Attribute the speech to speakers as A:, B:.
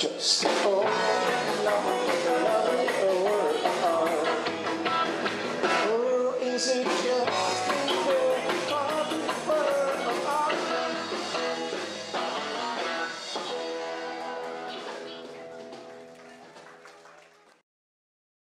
A: Just.